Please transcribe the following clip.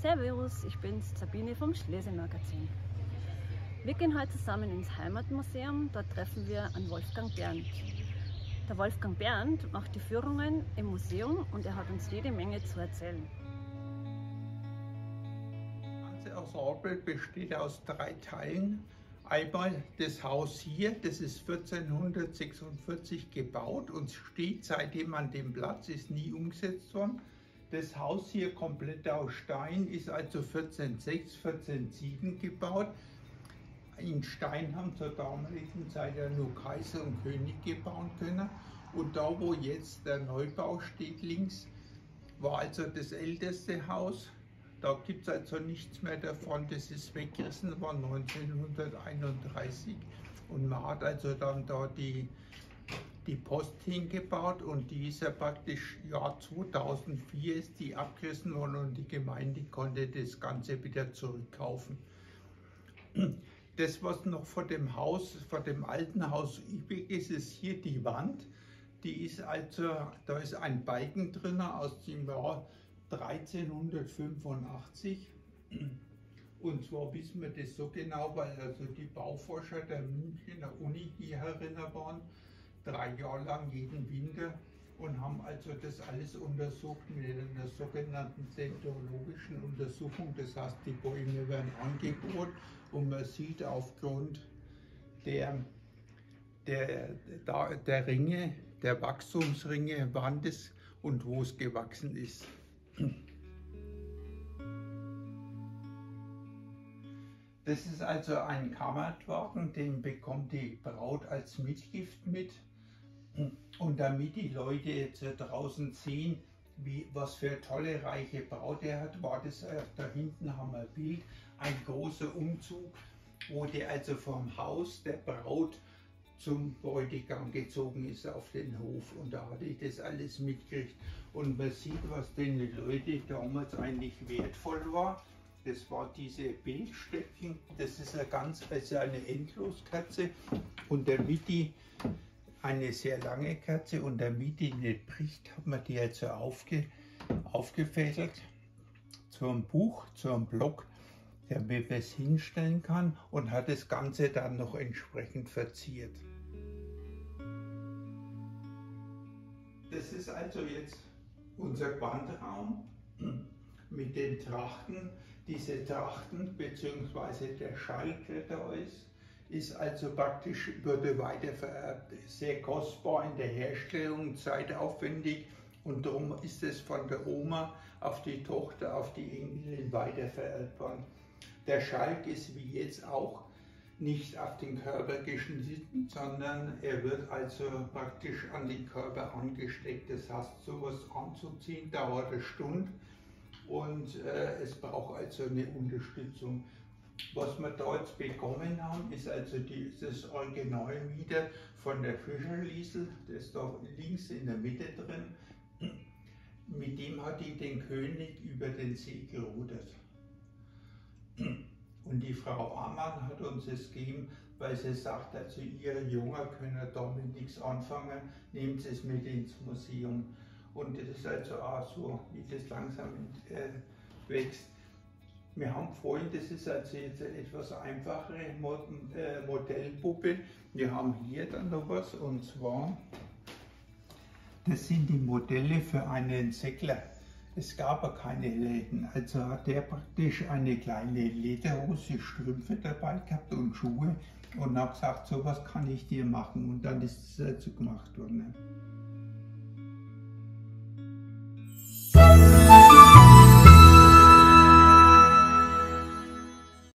Servus, ich bin's, Sabine vom Schlesien-Magazin. Wir gehen heute zusammen ins Heimatmuseum, dort treffen wir an Wolfgang Berndt. Der Wolfgang Berndt macht die Führungen im Museum und er hat uns jede Menge zu erzählen. Das ganze Ensemble besteht aus drei Teilen. Einmal das Haus hier, das ist 1446 gebaut und steht seitdem an dem Platz, ist nie umgesetzt worden. Das Haus hier komplett aus Stein ist also 1406, 1407 gebaut. In Stein haben zur damaligen Zeit ja nur Kaiser und König gebaut können. Und da, wo jetzt der Neubau steht links, war also das älteste Haus. Da gibt es also nichts mehr davon. Das ist weggerissen worden 1931. Und man hat also dann da die die Post hingebaut und die ist ja praktisch, Jahr 2004 ist die abgerissen worden und die Gemeinde konnte das Ganze wieder zurückkaufen. Das, was noch vor dem Haus, vor dem alten Haus übrig ist, ist hier die Wand. Die ist also, da ist ein Balken drin aus dem Jahr 1385. Und zwar wissen wir das so genau, weil also die Bauforscher der Münchner Uni hier herinnen waren drei Jahre lang jeden Winter und haben also das alles untersucht mit einer sogenannten zentrologischen Untersuchung. Das heißt, die Bäume werden angebohrt und man sieht aufgrund der, der, der, der Ringe, der Wachstumsringe, wann das und wo es gewachsen ist. Das ist also ein Kammertwagen, den bekommt die Braut als Mitgift mit. Und damit die Leute jetzt draußen sehen, wie, was für eine tolle, reiche Braut er hat, war das, äh, da hinten haben wir ein Bild, ein großer Umzug, wo der also vom Haus der Braut zum Bräutigam gezogen ist auf den Hof. Und da hatte ich das alles mitgekriegt. Und man sieht, was den Leuten damals eigentlich wertvoll war. Das war diese Bildstöckchen, das ist eine ganz, also eine Endloskatze. Und der Mitte eine sehr lange Kerze und damit die nicht bricht, hat man die also aufge, aufgefädelt zu einem Buch, zu einem Block, damit man es hinstellen kann und hat das Ganze dann noch entsprechend verziert. Das ist also jetzt unser Quantraum mit den Trachten. Diese Trachten bzw. der da ist, ist also praktisch, wurde weitervererbt, sehr kostbar in der Herstellung, zeitaufwendig und darum ist es von der Oma auf die Tochter, auf die Enkelin weitervererbt worden. Der Schalk ist wie jetzt auch nicht auf den Körper geschnitten, sondern er wird also praktisch an den Körper angesteckt. Das heißt, sowas anzuziehen dauert eine Stunde und äh, es braucht also eine Unterstützung. Was wir da jetzt bekommen haben, ist also die, das Original wieder von der Fischerliesel, das ist da links in der Mitte drin. Mit dem hat die den König über den See gerudert. Und die Frau Amann hat uns es gegeben, weil sie sagt, also ihre Jungen können damit nichts anfangen, nehmt es mit ins Museum. Und das ist also auch so, wie das langsam äh, wächst. Wir haben vorhin, das ist also jetzt eine etwas einfachere äh, Modellpuppe. Wir haben hier dann noch was und zwar, das sind die Modelle für einen Säckler. Es gab aber keine Läden, also hat der praktisch eine kleine Lederhose, Strümpfe dabei gehabt und Schuhe und hat gesagt, sowas kann ich dir machen und dann ist es also gemacht worden.